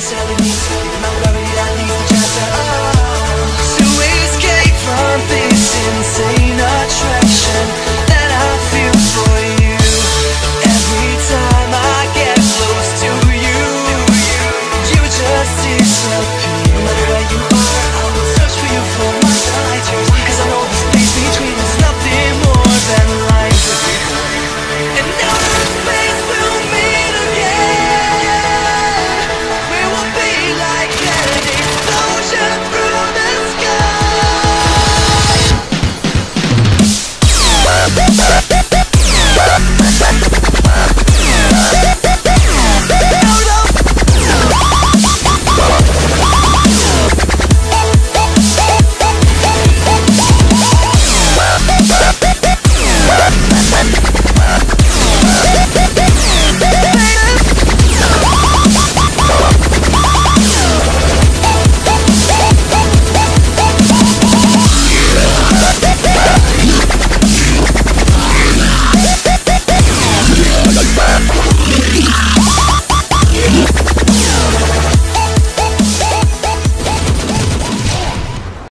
selling me.